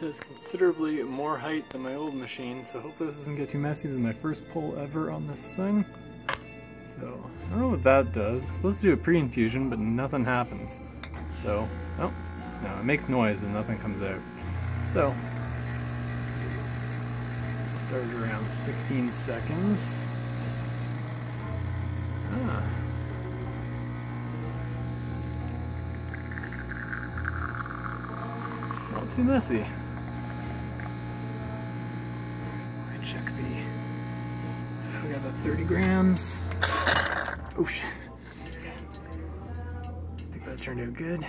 Has considerably more height than my old machine, so hopefully this doesn't get too messy. This is my first pull ever on this thing. So, I don't know what that does. It's supposed to do a pre-infusion, but nothing happens. So, oh, no, it makes noise, but nothing comes out. So, started around 16 seconds. Ah. Not too messy. I check the. We got the 30 grams. Oh shit. I think that turned out good.